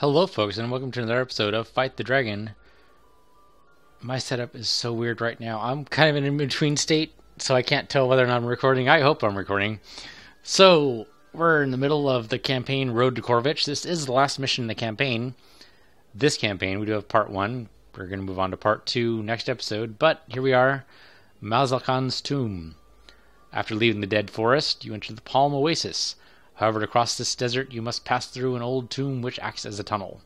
Hello, folks, and welcome to another episode of Fight the Dragon. My setup is so weird right now. I'm kind of in a between state, so I can't tell whether or not I'm recording. I hope I'm recording. So, we're in the middle of the campaign Road to Corvich. This is the last mission in the campaign. This campaign, we do have part one. We're going to move on to part two next episode, but here we are Malzalkhan's tomb. After leaving the dead forest, you enter the Palm Oasis. However, to cross this desert, you must pass through an old tomb which acts as a tunnel.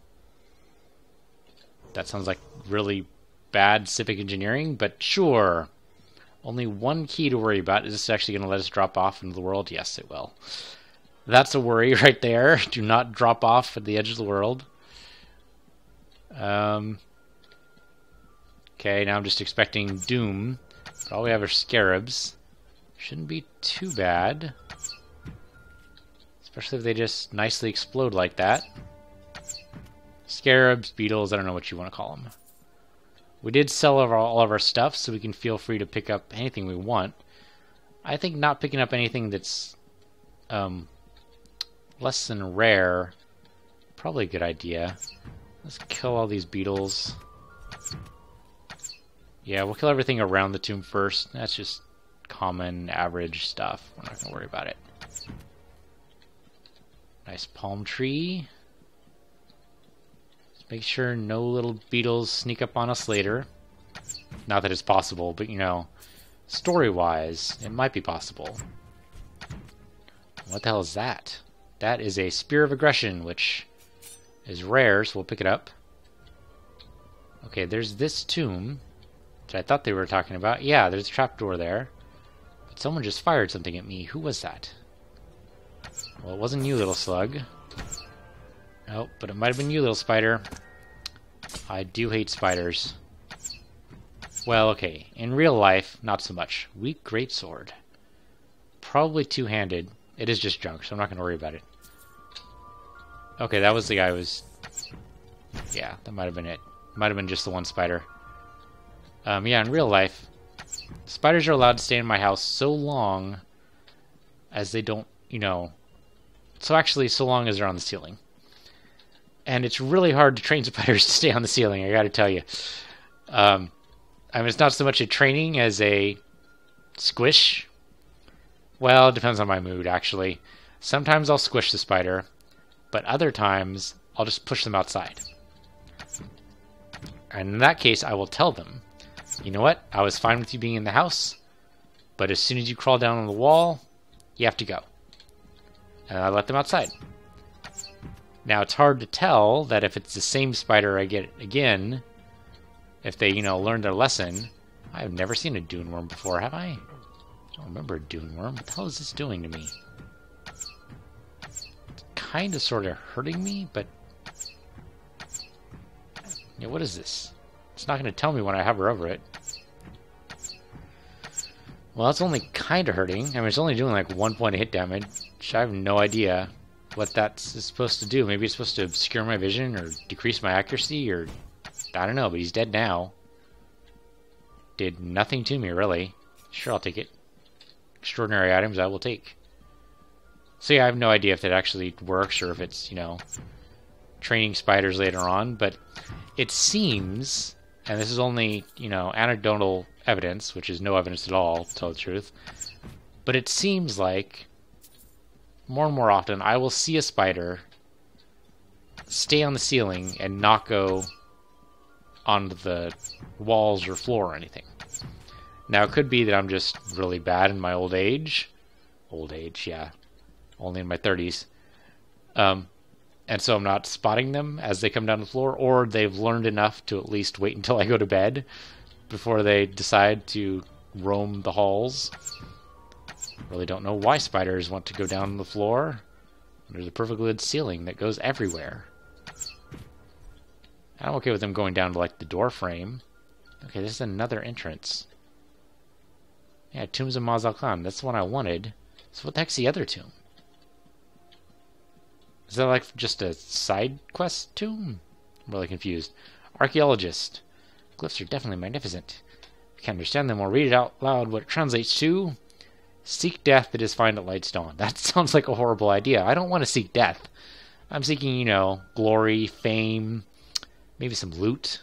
That sounds like really bad civic engineering, but sure. Only one key to worry about. Is this actually going to let us drop off into the world? Yes, it will. That's a worry right there. Do not drop off at the edge of the world. Um, okay, now I'm just expecting Doom. But all we have are Scarabs. Shouldn't be too bad. Especially if they just nicely explode like that. Scarabs, beetles, I don't know what you want to call them. We did sell all of, our, stuff, so we can feel free to pick up anything we want. I think not picking up anything that's um, less than rare, probably a good idea. Let's kill all these beetles. Yeah, we'll kill everything around the tomb first. That's just common, average stuff. We're not going to worry about it. Nice palm tree. Just make sure no little beetles sneak up on us later. Not that it's possible, but you know, story-wise, it might be possible. What the hell is that? That is a Spear of Aggression, which is rare, so we'll pick it up. Okay, there's this tomb, which I thought they were talking about. Yeah, there's a trapdoor there. But someone just fired something at me. Who was that? Well, it wasn't you, little slug. Nope, but it might have been you, little spider. I do hate spiders. Well, okay. In real life, not so much. Weak greatsword. Probably two-handed. It is just junk, so I'm not going to worry about it. Okay, that was the guy who was... Yeah, that might have been it. Might have been just the one spider. Um, yeah, in real life, spiders are allowed to stay in my house so long as they don't, you know, so actually, so long as they're on the ceiling. And it's really hard to train spiders to stay on the ceiling, I gotta tell you. Um, I mean, it's not so much a training as a squish. Well, it depends on my mood, actually. Sometimes I'll squish the spider, but other times I'll just push them outside. And in that case, I will tell them, you know what, I was fine with you being in the house, but as soon as you crawl down on the wall, you have to go and I let them outside. Now it's hard to tell that if it's the same spider I get again, if they, you know, learn their lesson. I've never seen a dune worm before, have I? I don't remember a dune worm. What the hell is this doing to me? It's kind of sort of hurting me, but... Yeah, what is this? It's not going to tell me when I hover over it. Well, it's only kind of hurting. I mean, it's only doing like one point of hit damage. I have no idea what that's supposed to do. Maybe it's supposed to obscure my vision or decrease my accuracy or... I don't know, but he's dead now. Did nothing to me, really. Sure, I'll take it. Extraordinary items I will take. So yeah, I have no idea if that actually works or if it's, you know, training spiders later on, but it seems, and this is only, you know, anecdotal evidence, which is no evidence at all, to tell the truth, but it seems like more and more often, I will see a spider stay on the ceiling and not go onto the walls or floor or anything. Now, it could be that I'm just really bad in my old age. Old age, yeah. Only in my 30s. Um, and so I'm not spotting them as they come down the floor, or they've learned enough to at least wait until I go to bed before they decide to roam the halls. Really don't know why spiders want to go down the floor. There's a perfectly good ceiling that goes everywhere. I'm okay with them going down to like the door frame. Okay, this is another entrance. Yeah, Tombs of Malzalkhan. That's the one I wanted. So what the heck's the other tomb? Is that like just a side quest tomb? I'm really confused. Archaeologist. Glyphs are definitely magnificent. If you can't understand them, we'll read it out loud what it translates to. Seek death that is find at light's dawn. That sounds like a horrible idea. I don't want to seek death. I'm seeking, you know, glory, fame, maybe some loot.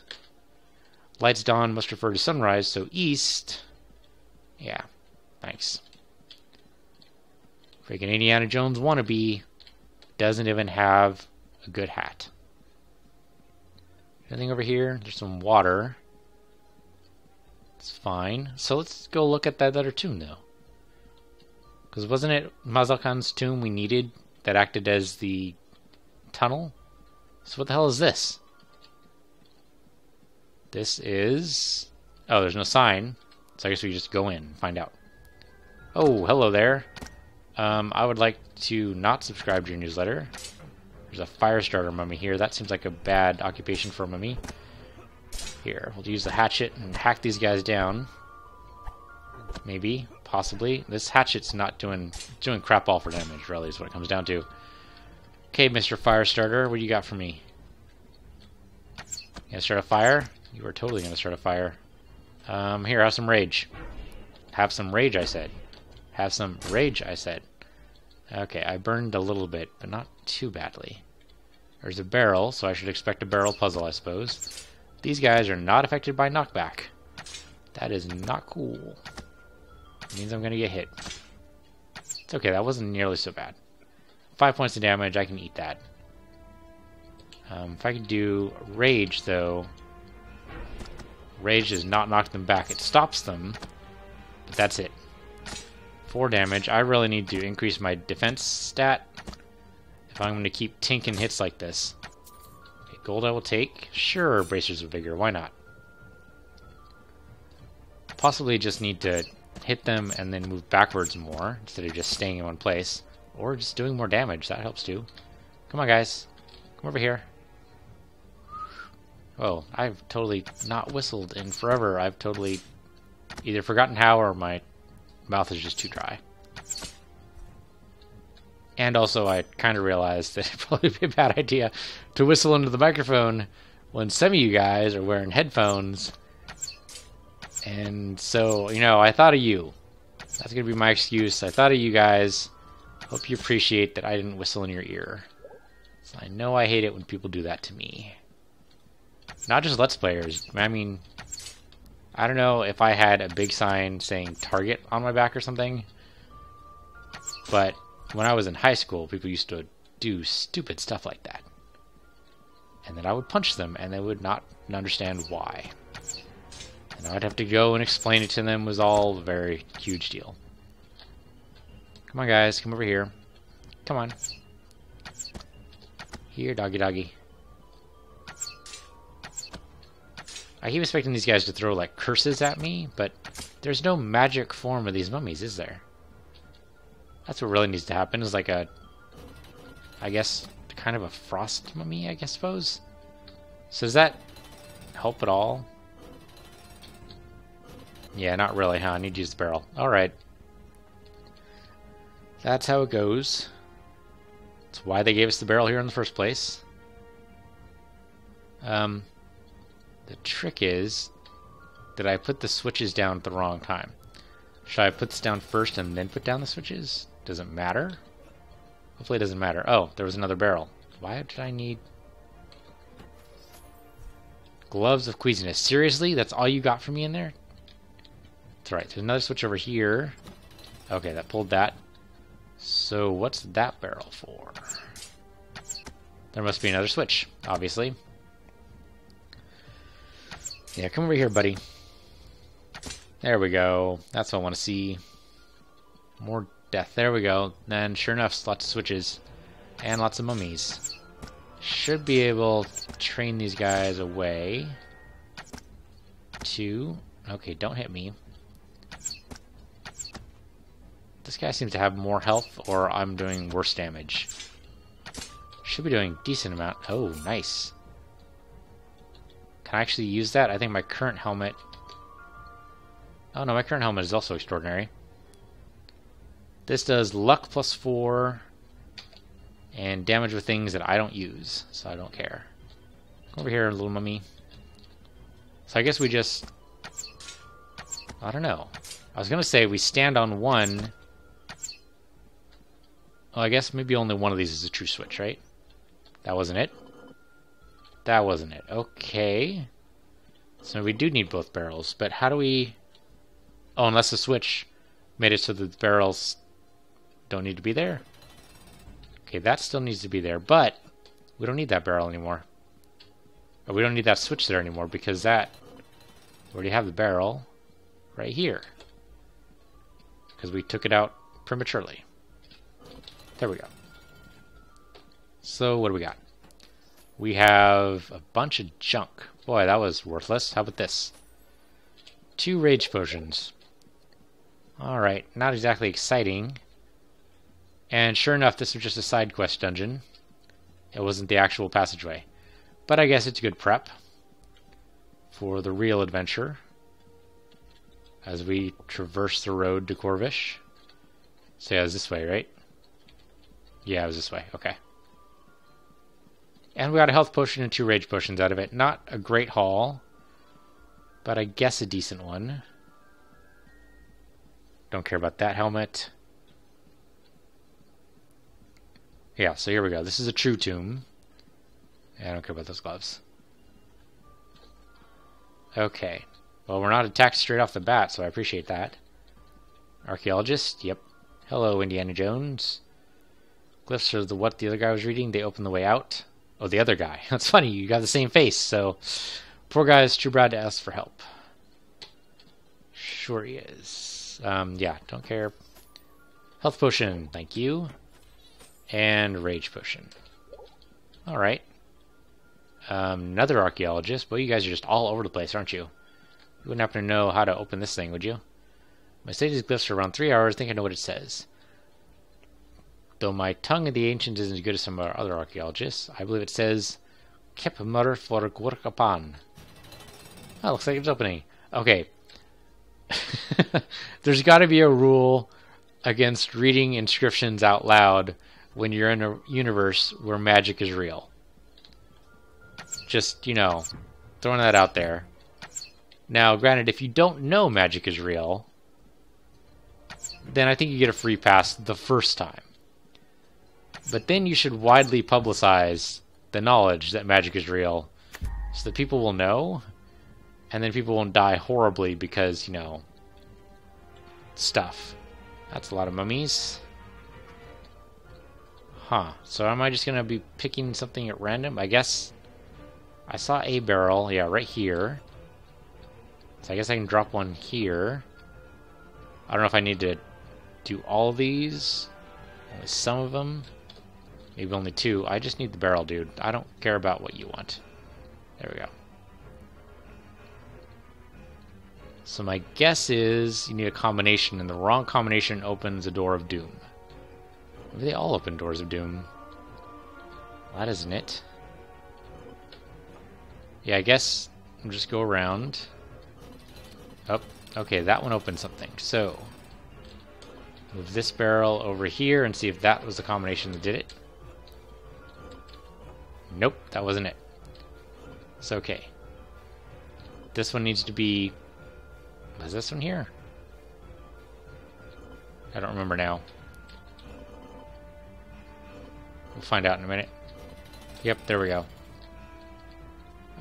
Light's dawn must refer to sunrise, so east. Yeah, thanks. Freaking Indiana Jones wannabe doesn't even have a good hat. Anything over here? There's some water. It's fine. So let's go look at that other tomb, though. Because wasn't it Mazalkan's tomb we needed that acted as the tunnel? So what the hell is this? This is... Oh, there's no sign. So I guess we just go in and find out. Oh, hello there. Um, I would like to not subscribe to your newsletter. There's a fire starter mummy here. That seems like a bad occupation for a mummy. Here, we'll use the hatchet and hack these guys down. Maybe, possibly. This hatchet's not doing doing crap all for damage, really, is what it comes down to. Okay, Mr. Firestarter, what do you got for me? You gonna start a fire? You are totally gonna start a fire. Um, here, have some rage. Have some rage, I said. Have some rage, I said. Okay, I burned a little bit, but not too badly. There's a barrel, so I should expect a barrel puzzle, I suppose. These guys are not affected by knockback. That is not cool. It means I'm going to get hit. It's okay, that wasn't nearly so bad. Five points of damage, I can eat that. Um, if I could do Rage, though... Rage does not knock them back. It stops them, but that's it. Four damage. I really need to increase my defense stat if I'm going to keep tinking hits like this. Okay, gold I will take. Sure, Bracers of Vigor. Why not? Possibly just need to hit them and then move backwards more instead of just staying in one place. Or just doing more damage. That helps too. Come on, guys. Come over here. Oh, I've totally not whistled in forever. I've totally either forgotten how or my mouth is just too dry. And also, I kind of realized that it'd probably be a bad idea to whistle into the microphone when some of you guys are wearing headphones. And so, you know, I thought of you. That's going to be my excuse. I thought of you guys. Hope you appreciate that I didn't whistle in your ear. I know I hate it when people do that to me. Not just Let's Players. I mean, I don't know if I had a big sign saying target on my back or something. But when I was in high school, people used to do stupid stuff like that. And then I would punch them, and they would not understand why. And I'd have to go and explain it to them was all a very huge deal. Come on, guys. Come over here. Come on. Here, doggy doggy. I keep expecting these guys to throw, like, curses at me, but there's no magic form of these mummies, is there? That's what really needs to happen, is like a... I guess, kind of a frost mummy, I guess, suppose? So does that help at all? Yeah, not really, huh? I need to use the barrel. Alright. That's how it goes. That's why they gave us the barrel here in the first place. Um, the trick is that I put the switches down at the wrong time. Should I put this down first and then put down the switches? Does it matter? Hopefully it doesn't matter. Oh, there was another barrel. Why did I need... Gloves of Queasiness. Seriously? That's all you got for me in there? That's right. There's another switch over here. Okay, that pulled that. So what's that barrel for? There must be another switch, obviously. Yeah, come over here, buddy. There we go. That's what I want to see. More death. There we go. Then, sure enough, lots of switches. And lots of mummies. Should be able to train these guys away. Two. Okay, don't hit me. This guy seems to have more health, or I'm doing worse damage. Should be doing decent amount. Oh, nice. Can I actually use that? I think my current helmet... Oh no, my current helmet is also extraordinary. This does luck plus 4 and damage with things that I don't use, so I don't care. Over here, little mummy. So I guess we just... I don't know. I was going to say we stand on one... Well, I guess maybe only one of these is a true switch, right? That wasn't it. That wasn't it. Okay. So we do need both barrels, but how do we... Oh, unless the switch made it so the barrels don't need to be there. Okay, that still needs to be there, but we don't need that barrel anymore. Or we don't need that switch there anymore because that... We already have the barrel right here. Because we took it out prematurely. There we go. So what do we got? We have a bunch of junk. Boy, that was worthless. How about this? Two rage potions. Alright, not exactly exciting. And sure enough, this was just a side quest dungeon. It wasn't the actual passageway. But I guess it's good prep for the real adventure as we traverse the road to Corvich. So yeah, it was this way, right? Yeah, it was this way. Okay. And we got a health potion and two rage potions out of it. Not a great haul, but I guess a decent one. Don't care about that helmet. Yeah, so here we go. This is a true tomb. Yeah, I don't care about those gloves. Okay. Well, we're not attacked straight off the bat, so I appreciate that. Archaeologist? Yep. Hello, Indiana Jones. Glyphs are the what the other guy was reading. They open the way out. Oh, the other guy. That's funny. You got the same face. So, poor guy is too bad to ask for help. Sure he is. Um, yeah, don't care. Health potion, thank you. And rage potion. All right. Um, another archaeologist. Well, you guys are just all over the place, aren't you? You wouldn't happen to know how to open this thing, would you? Studied these glyphs for around three hours, think I know what it says. Though my tongue of the ancients isn't as good as some of our other archaeologists, I believe it says Kep Mur for Gurkapan. Oh, looks like it's opening. Okay. There's got to be a rule against reading inscriptions out loud when you're in a universe where magic is real. Just, you know, throwing that out there. Now, granted, if you don't know magic is real, then I think you get a free pass the first time. But then you should widely publicize the knowledge that magic is real so that people will know and then people won't die horribly because, you know, stuff. That's a lot of mummies. Huh. So am I just going to be picking something at random? I guess I saw a barrel. Yeah, right here. So I guess I can drop one here. I don't know if I need to do all these. Only some of them. Maybe only two. I just need the barrel, dude. I don't care about what you want. There we go. So my guess is you need a combination, and the wrong combination opens a door of doom. Maybe they all open doors of doom. That isn't it. Yeah, I guess I'll just go around. Oh, okay, that one opened something. So, move this barrel over here and see if that was the combination that did it. Nope, that wasn't it. It's okay. This one needs to be... Was this one here? I don't remember now. We'll find out in a minute. Yep, there we go.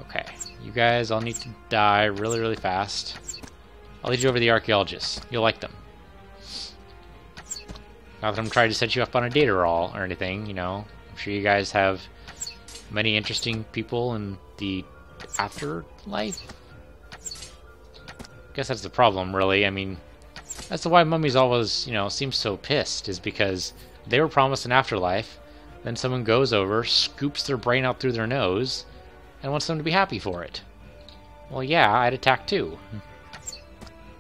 Okay, you guys all need to die really, really fast. I'll lead you over to the archaeologists. You'll like them. Not that I'm trying to set you up on a data roll or anything, you know. I'm sure you guys have many interesting people in the afterlife. I guess that's the problem, really. I mean, that's the why mummies always, you know, seem so pissed, is because they were promised an afterlife, then someone goes over, scoops their brain out through their nose, and wants them to be happy for it. Well, yeah, I'd attack too.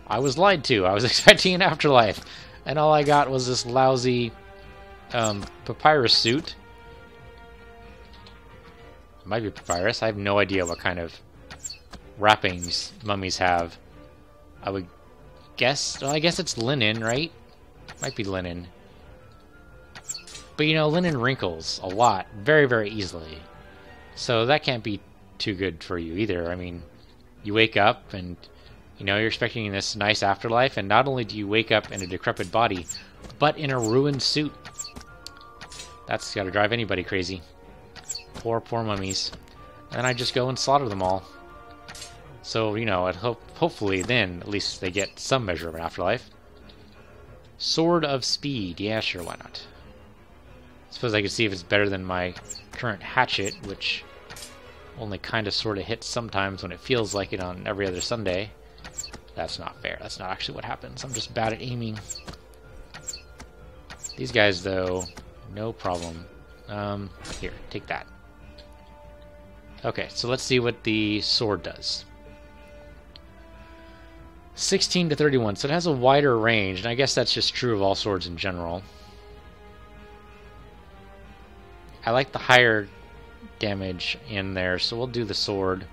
I was lied to. I was expecting an afterlife, and all I got was this lousy um, papyrus suit might be papyrus. I have no idea what kind of wrappings mummies have. I would guess... Well, I guess it's linen, right? Might be linen. But, you know, linen wrinkles a lot, very, very easily. So that can't be too good for you either. I mean, you wake up and, you know, you're expecting this nice afterlife, and not only do you wake up in a decrepit body, but in a ruined suit. That's gotta drive anybody crazy. Poor, poor mummies. And I just go and slaughter them all. So, you know, I hope hopefully then at least they get some measure of an afterlife. Sword of Speed. Yeah, sure, why not? Suppose I could see if it's better than my current hatchet, which only kind of sort of hits sometimes when it feels like it on every other Sunday. That's not fair. That's not actually what happens. I'm just bad at aiming. These guys, though, no problem. Um, here, take that. Okay, so let's see what the sword does. 16 to 31, so it has a wider range, and I guess that's just true of all swords in general. I like the higher damage in there, so we'll do the sword.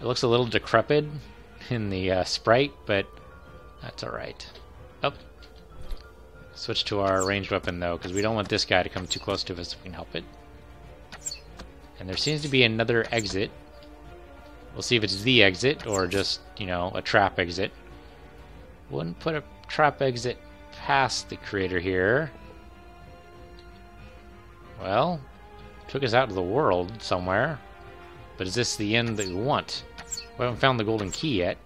It looks a little decrepit in the uh, sprite, but that's alright. Oh. Switch to our ranged weapon, though, because we don't want this guy to come too close to us if we can help it. And there seems to be another exit. We'll see if it's the exit, or just, you know, a trap exit. Wouldn't put a trap exit past the creator here. Well, took us out of the world somewhere. But is this the end that we want? We haven't found the golden key yet.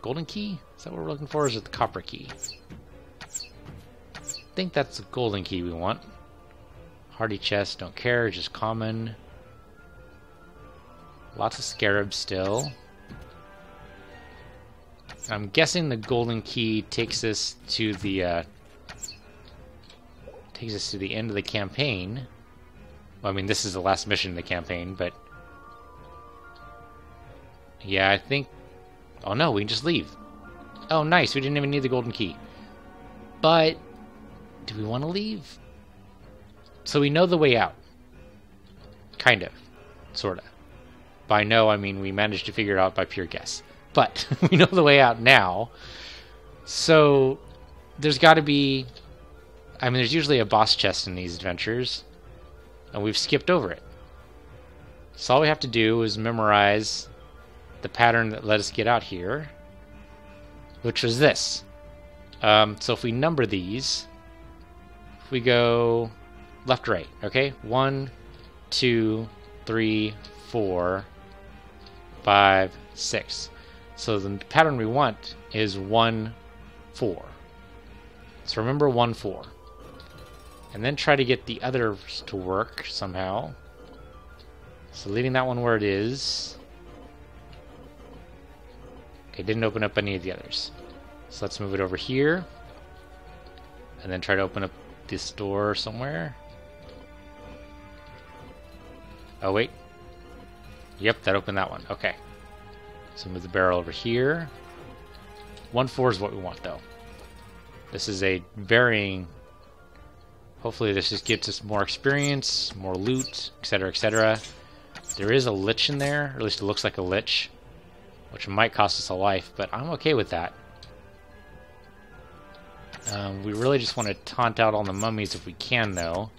Golden key? Is that what we're looking for, or is it the copper key? I think that's the golden key we want. Hardy chest, don't care, just common. Lots of scarabs still. I'm guessing the golden key takes us to the uh, takes us to the end of the campaign. Well, I mean, this is the last mission in the campaign, but yeah, I think. Oh no, we can just leave. Oh, nice. We didn't even need the golden key. But do we want to leave? So we know the way out. Kind of. Sort of. By no, I mean we managed to figure it out by pure guess but we know the way out now. So there's got to be. I mean, there's usually a boss chest in these adventures, and we've skipped over it. So all we have to do is memorize the pattern that let us get out here, which was this. Um, so if we number these, if we go left, right, okay? One, two, three, four, five, six. So the pattern we want is 1, 4. So remember 1, 4. And then try to get the others to work somehow. So leaving that one where it is. Okay, didn't open up any of the others. So let's move it over here. And then try to open up this door somewhere. Oh, wait. Yep, that opened that one. Okay. So move the barrel over here. 1-4 is what we want, though. This is a varying... Hopefully this just gets us more experience, more loot, etc., etc. There is a lich in there, or at least it looks like a lich, which might cost us a life, but I'm okay with that. Um, we really just want to taunt out all the mummies if we can, though.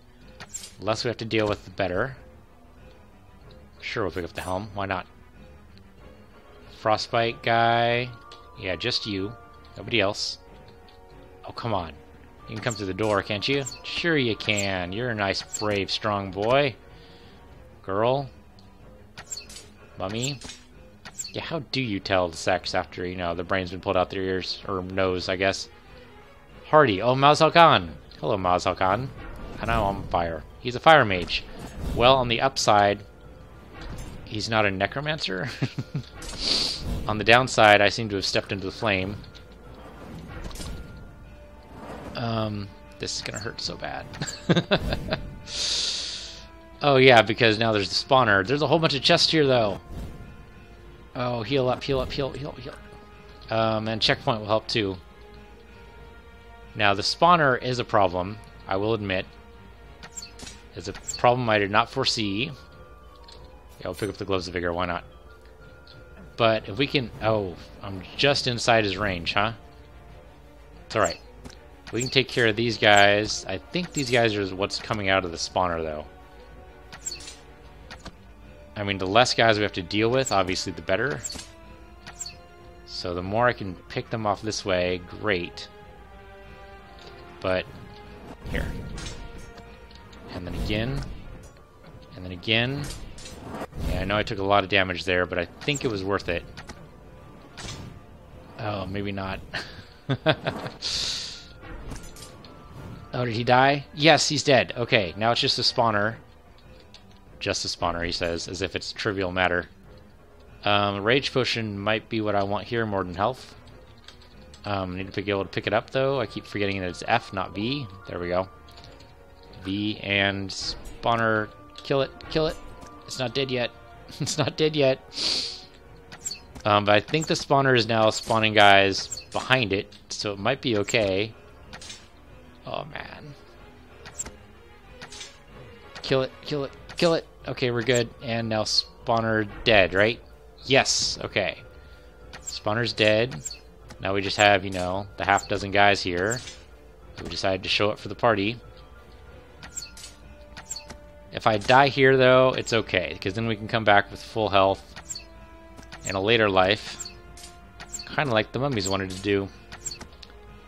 The less we have to deal with, the better. Sure, we'll pick up the helm. Why not? Frostbite guy. Yeah, just you. Nobody else. Oh, come on. You can come through the door, can't you? Sure you can. You're a nice, brave, strong boy. Girl. Mummy. Yeah, how do you tell the sex after, you know, the brain's been pulled out their ears, or nose, I guess. Hardy. Oh, Mazal Khan. Hello, Mazal Khan. I know I'm fire. He's a fire mage. Well, on the upside, he's not a necromancer. On the downside, I seem to have stepped into the flame. Um, this is gonna hurt so bad. oh yeah, because now there's the spawner. There's a whole bunch of chests here, though. Oh, heal up, heal up, heal, heal, heal. Um, and checkpoint will help too. Now, the spawner is a problem, I will admit. It's a problem I did not foresee. Yeah, I'll pick up the Gloves of Vigor, why not? But if we can... Oh, I'm just inside his range, huh? It's alright. We can take care of these guys. I think these guys are what's coming out of the spawner, though. I mean, the less guys we have to deal with, obviously, the better. So the more I can pick them off this way, great. But, here. And then again. And then again. Know I took a lot of damage there, but I think it was worth it. Oh, maybe not. oh, did he die? Yes, he's dead. Okay, now it's just a spawner. Just a spawner, he says, as if it's a trivial matter. Um, Rage Potion might be what I want here more than health. Um, need to be able to pick it up, though. I keep forgetting that it's F, not B. There we go. V and spawner. Kill it, kill it. It's not dead yet. it's not dead yet. Um, but I think the spawner is now spawning guys behind it, so it might be okay. Oh, man. Kill it, kill it, kill it. Okay, we're good. And now spawner dead, right? Yes, okay. Spawner's dead. Now we just have, you know, the half dozen guys here who decided to show up for the party. If I die here, though, it's okay, because then we can come back with full health in a later life. Kind of like the mummies wanted to do.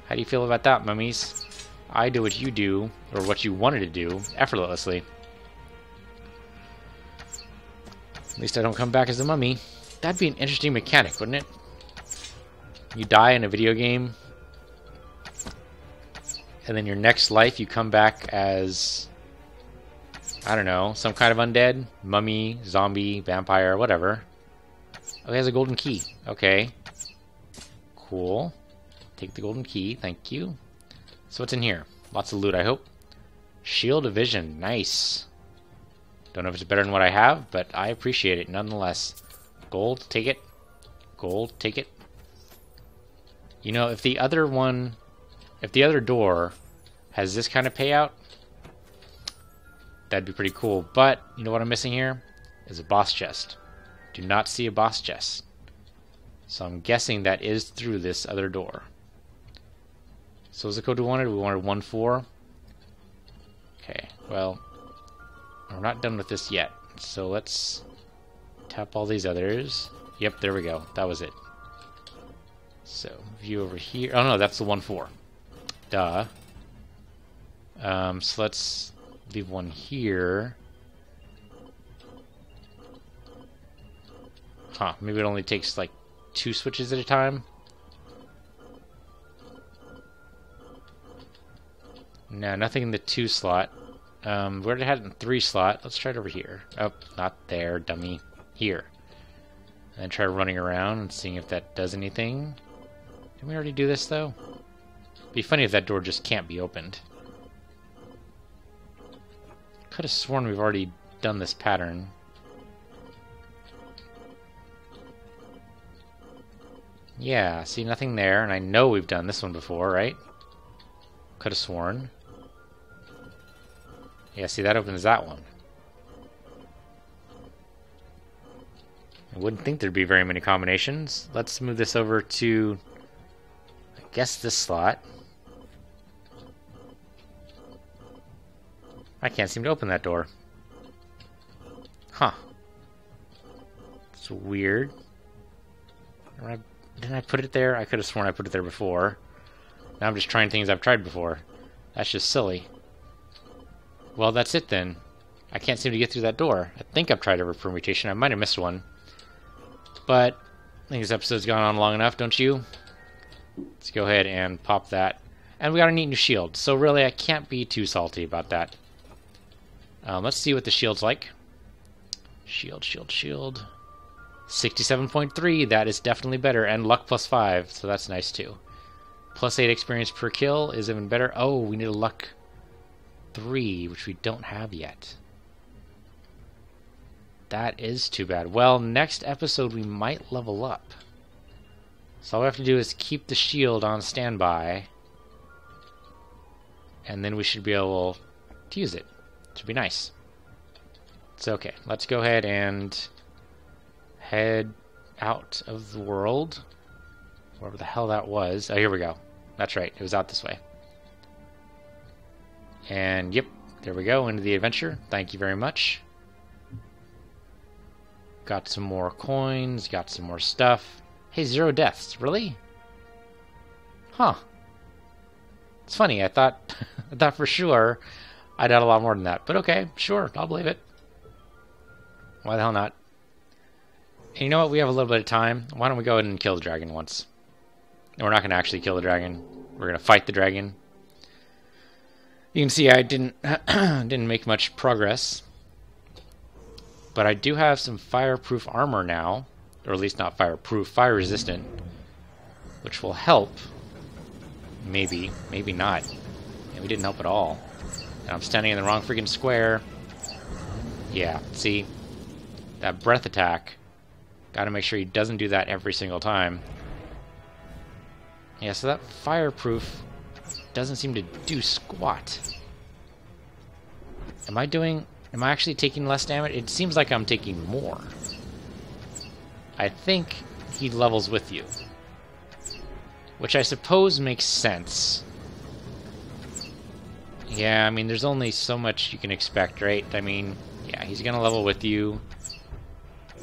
How do you feel about that, mummies? I do what you do, or what you wanted to do, effortlessly. At least I don't come back as a mummy. That'd be an interesting mechanic, wouldn't it? You die in a video game, and then your next life you come back as I don't know, some kind of undead, mummy, zombie, vampire, whatever. Oh, he has a golden key. Okay. Cool. Take the golden key, thank you. So what's in here? Lots of loot, I hope. Shield of Vision, nice. Don't know if it's better than what I have, but I appreciate it nonetheless. Gold, take it. Gold, take it. You know, if the other one, if the other door has this kind of payout, that'd be pretty cool. But, you know what I'm missing here? Is a boss chest. Do not see a boss chest. So I'm guessing that is through this other door. So was the code we wanted? We wanted 1-4. Okay, well, we're not done with this yet. So let's tap all these others. Yep, there we go. That was it. So, view over here. Oh no, that's the 1-4. Duh. Um, so let's leave one here. Huh, maybe it only takes like two switches at a time. No, nothing in the two slot. Um, did it have it in three slot? Let's try it over here. Oh, not there, dummy. Here. And try running around and seeing if that does anything. Did we already do this, though? Be funny if that door just can't be opened. Could have sworn we've already done this pattern. Yeah, see nothing there, and I know we've done this one before, right? Could have sworn. Yeah, see that opens that one. I wouldn't think there'd be very many combinations. Let's move this over to, I guess, this slot. I can't seem to open that door. Huh. It's weird. Didn't I put it there? I could have sworn I put it there before. Now I'm just trying things I've tried before. That's just silly. Well, that's it then. I can't seem to get through that door. I think I've tried every permutation. I might have missed one. But I think this episode's gone on long enough, don't you? Let's go ahead and pop that. And we got a neat new shield. So really, I can't be too salty about that. Um, let's see what the shield's like. Shield, shield, shield. 67.3, that is definitely better. And luck plus 5, so that's nice too. Plus 8 experience per kill is even better. Oh, we need a luck 3, which we don't have yet. That is too bad. Well, next episode we might level up. So all we have to do is keep the shield on standby. And then we should be able to use it. Should be nice. It's okay. Let's go ahead and head out of the world. Wherever the hell that was. Oh, here we go. That's right. It was out this way. And yep, there we go. Into the adventure. Thank you very much. Got some more coins. Got some more stuff. Hey, zero deaths. Really? Huh. It's funny. I thought, I thought for sure I'd add a lot more than that. But okay, sure. I'll believe it. Why the hell not? And you know what? We have a little bit of time. Why don't we go ahead and kill the dragon once? And we're not going to actually kill the dragon. We're going to fight the dragon. You can see I didn't didn't make much progress. But I do have some fireproof armor now. Or at least not fireproof, fire resistant. Which will help. Maybe. Maybe not. We didn't help at all. I'm standing in the wrong freaking square. Yeah, see? That breath attack. Gotta make sure he doesn't do that every single time. Yeah, so that fireproof doesn't seem to do squat. Am I doing... Am I actually taking less damage? It seems like I'm taking more. I think he levels with you. Which I suppose makes sense. Yeah, I mean, there's only so much you can expect, right? I mean, yeah, he's gonna level with you.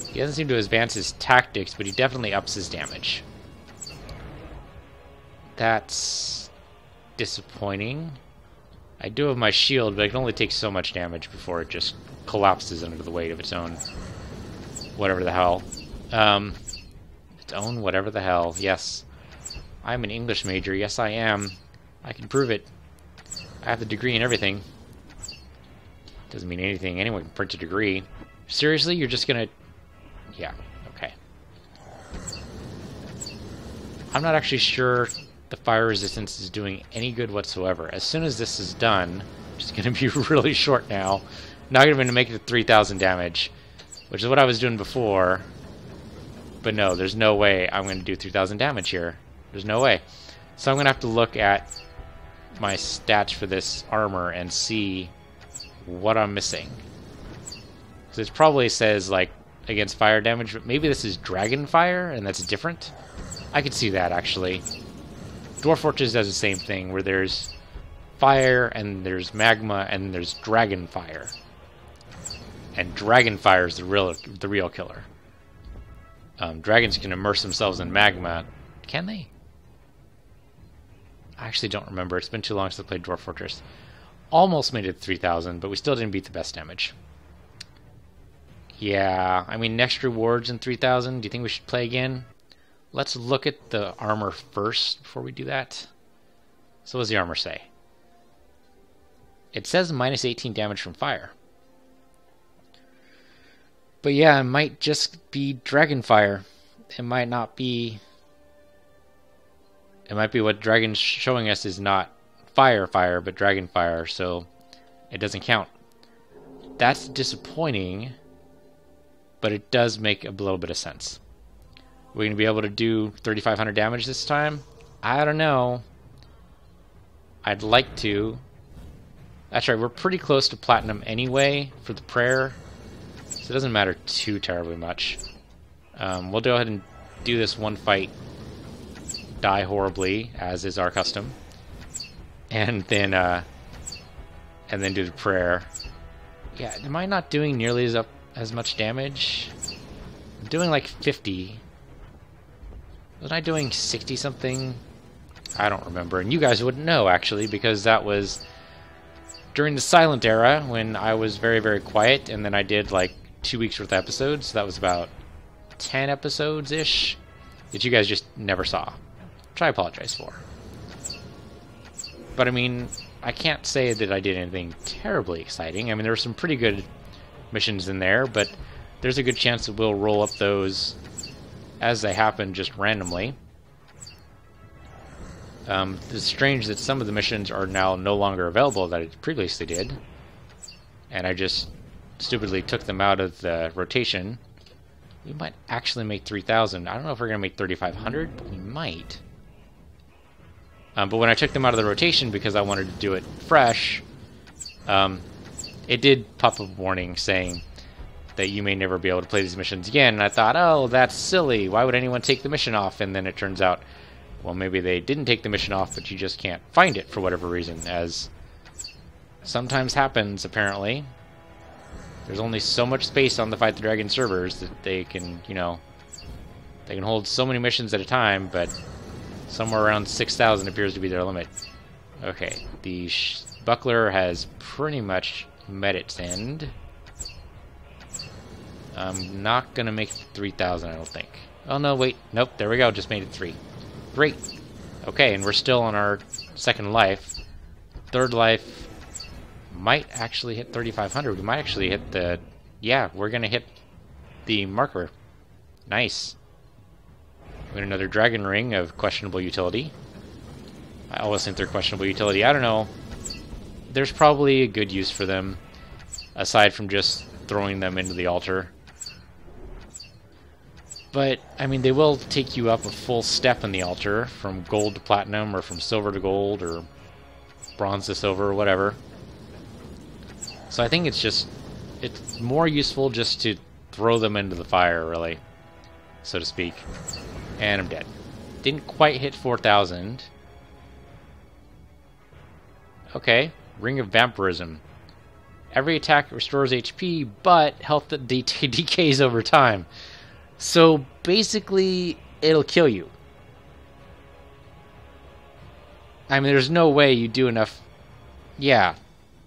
He doesn't seem to advance his tactics, but he definitely ups his damage. That's disappointing. I do have my shield, but it can only take so much damage before it just collapses under the weight of its own whatever the hell. Um, its own whatever the hell, yes. I'm an English major, yes I am. I can prove it. I have the degree and everything. Doesn't mean anything, anyone can print a degree. Seriously, you're just gonna... Yeah, okay. I'm not actually sure the fire resistance is doing any good whatsoever. As soon as this is done, which is going to be really short now, not going to make it to 3,000 damage, which is what I was doing before. But no, there's no way I'm going to do 3,000 damage here. There's no way. So I'm going to have to look at my stats for this armor and see what I'm missing. Because it probably says, like, against fire damage, but maybe this is dragon fire, and that's different. I could see that, actually. Dwarf Fortress does the same thing, where there's fire, and there's magma, and there's dragon fire. And dragon fire is the real, the real killer. Um, dragons can immerse themselves in magma. Can they? I actually don't remember. It's been too long since I played Dwarf Fortress. Almost made it 3,000, but we still didn't beat the best damage. Yeah, I mean, next rewards in 3,000. Do you think we should play again? Let's look at the armor first before we do that. So what does the armor say? It says minus 18 damage from fire. But yeah, it might just be dragon fire. It might not be... It might be what Dragon's showing us is not fire fire, but dragon fire, so it doesn't count. That's disappointing, but it does make a little bit of sense. We're going to be able to do 3,500 damage this time? I don't know. I'd like to. That's right, we're pretty close to platinum anyway for the prayer, so it doesn't matter too terribly much. Um, we'll go ahead and do this one fight, die horribly, as is our custom and then uh, and then do the prayer. Yeah, am I not doing nearly as up as much damage? I'm doing like 50. Was I doing 60 something? I don't remember, and you guys wouldn't know actually because that was during the silent era when I was very very quiet, and then I did like two weeks worth of episodes. So that was about 10 episodes ish that you guys just never saw, which I apologize for. But I mean, I can't say that I did anything terribly exciting. I mean, there were some pretty good missions in there, but there's a good chance that we'll roll up those as they happen just randomly. Um, it's strange that some of the missions are now no longer available that it previously did. And I just stupidly took them out of the rotation. We might actually make 3,000. I don't know if we're going to make 3,500, but we might. Um, but when I took them out of the rotation because I wanted to do it fresh, um, it did pop a warning saying that you may never be able to play these missions again. And I thought, oh, that's silly. Why would anyone take the mission off? And then it turns out, well, maybe they didn't take the mission off, but you just can't find it for whatever reason, as sometimes happens, apparently. There's only so much space on the Fight the Dragon servers that they can, you know, they can hold so many missions at a time, but Somewhere around 6,000 appears to be their limit. Okay, the buckler has pretty much met its end. I'm not gonna make 3,000, I don't think. Oh no, wait, nope, there we go, just made it 3. Great. Okay, and we're still on our second life. Third life might actually hit 3,500. We might actually hit the... Yeah, we're gonna hit the marker. Nice. Another dragon ring of questionable utility. I always think they're questionable utility. I don't know. There's probably a good use for them, aside from just throwing them into the altar. But, I mean, they will take you up a full step in the altar, from gold to platinum, or from silver to gold, or bronze to silver, or whatever. So I think it's just, it's more useful just to throw them into the fire, really, so to speak. And I'm dead. Didn't quite hit 4,000. Okay, Ring of Vampirism. Every attack restores HP, but health de decays over time. So basically, it'll kill you. I mean, there's no way you do enough... Yeah,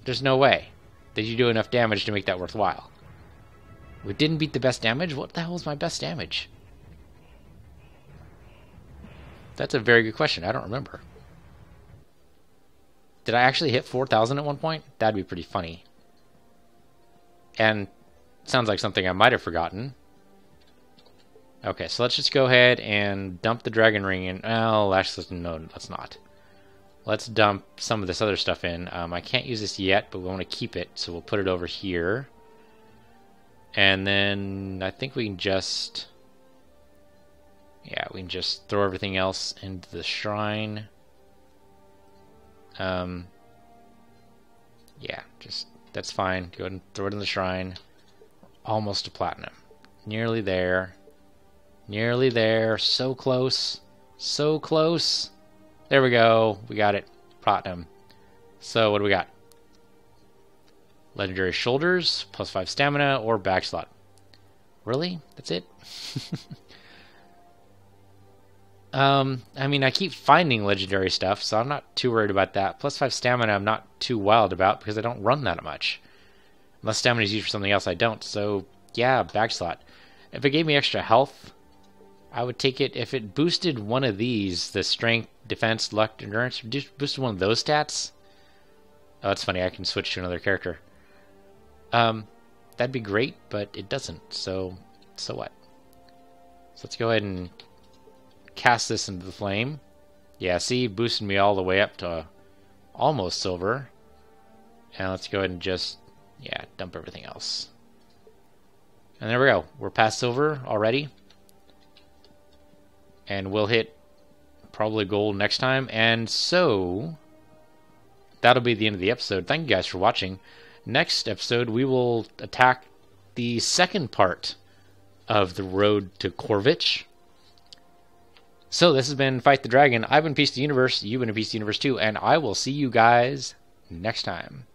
there's no way that you do enough damage to make that worthwhile. We didn't beat the best damage? What the hell is my best damage? That's a very good question. I don't remember. Did I actually hit 4,000 at one point? That'd be pretty funny. And sounds like something I might have forgotten. Okay, so let's just go ahead and dump the dragon ring in. Oh, actually, no, let's not. Let's dump some of this other stuff in. Um, I can't use this yet, but we want to keep it, so we'll put it over here. And then I think we can just... Yeah, we can just throw everything else into the shrine. Um, yeah, just that's fine. Go ahead and throw it in the shrine. Almost to platinum. Nearly there. Nearly there. So close. So close. There we go. We got it. Platinum. So what do we got? Legendary shoulders, plus five stamina, or back slot. Really? That's it? um, I mean, I keep finding legendary stuff, so I'm not too worried about that. Plus five stamina, I'm not too wild about because I don't run that much. Unless stamina is used for something else, I don't. So, yeah, back slot. If it gave me extra health, I would take it. If it boosted one of these, the strength, defense, luck, endurance, boosted one of those stats. Oh, that's funny. I can switch to another character. Um, that'd be great, but it doesn't. So, so what? So let's go ahead and cast this into the flame. Yeah, see, boosted me all the way up to almost silver. And let's go ahead and just, yeah, dump everything else. And there we go. We're past silver already. And we'll hit probably gold next time. And so, that'll be the end of the episode. Thank you guys for watching next episode, we will attack the second part of the road to Corvich. So this has been Fight the Dragon. I've been Piece the Universe. You've been a Piece the Universe too, and I will see you guys next time.